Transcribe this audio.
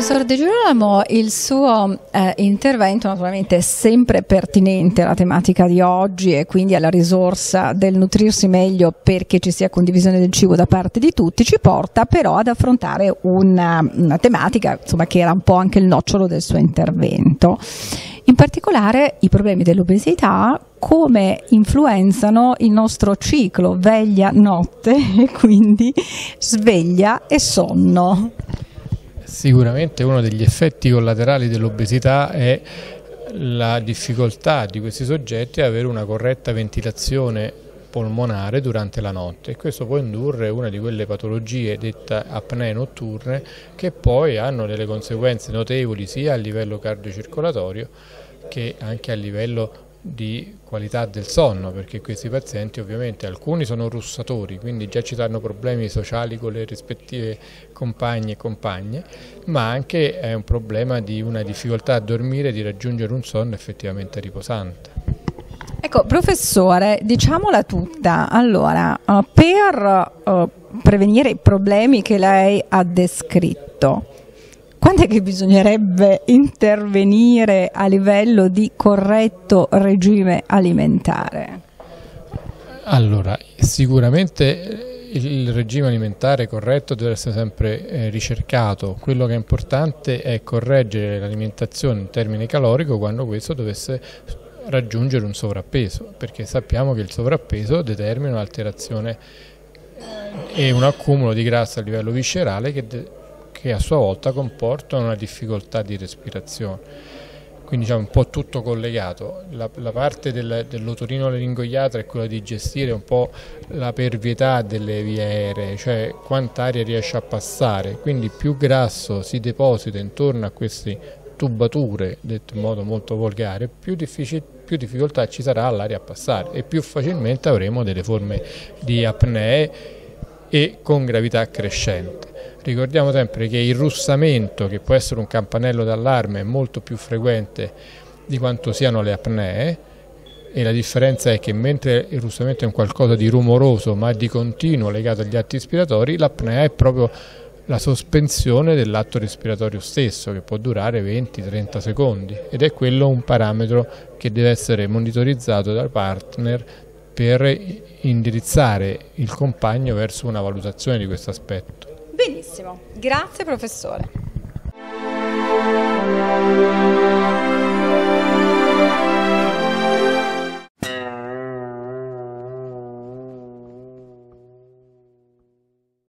Professor De Girolamo, il suo eh, intervento naturalmente è sempre pertinente alla tematica di oggi e quindi alla risorsa del nutrirsi meglio perché ci sia condivisione del cibo da parte di tutti, ci porta però ad affrontare una, una tematica insomma, che era un po' anche il nocciolo del suo intervento. In particolare i problemi dell'obesità come influenzano il nostro ciclo veglia-notte e quindi sveglia e sonno. Sicuramente uno degli effetti collaterali dell'obesità è la difficoltà di questi soggetti ad avere una corretta ventilazione polmonare durante la notte. E questo può indurre una di quelle patologie dette apnee notturne che poi hanno delle conseguenze notevoli sia a livello cardiocircolatorio che anche a livello di qualità del sonno perché questi pazienti ovviamente alcuni sono russatori quindi già ci danno problemi sociali con le rispettive compagne e compagne ma anche è un problema di una difficoltà a dormire di raggiungere un sonno effettivamente riposante. Ecco professore diciamola tutta allora uh, per uh, prevenire i problemi che lei ha descritto quando è che bisognerebbe intervenire a livello di corretto regime alimentare? Allora, sicuramente il regime alimentare corretto deve essere sempre eh, ricercato, quello che è importante è correggere l'alimentazione in termini calorico quando questo dovesse raggiungere un sovrappeso, perché sappiamo che il sovrappeso determina un'alterazione eh, e un accumulo di grassa a livello viscerale che che a sua volta comportano una difficoltà di respirazione. Quindi diciamo un po' tutto collegato, la, la parte del, dell'otorino-laringoiatra è quella di gestire un po' la pervietà delle vie aeree, cioè quanta aria riesce a passare, quindi più grasso si deposita intorno a queste tubature, detto in modo molto volgare, più, più difficoltà ci sarà all'aria a passare e più facilmente avremo delle forme di apnee e con gravità crescente. Ricordiamo sempre che il russamento, che può essere un campanello d'allarme, è molto più frequente di quanto siano le apnee e la differenza è che mentre il russamento è un qualcosa di rumoroso ma di continuo legato agli atti respiratori, l'apnea è proprio la sospensione dell'atto respiratorio stesso che può durare 20-30 secondi ed è quello un parametro che deve essere monitorizzato dal partner per indirizzare il compagno verso una valutazione di questo aspetto. Benissimo, grazie professore.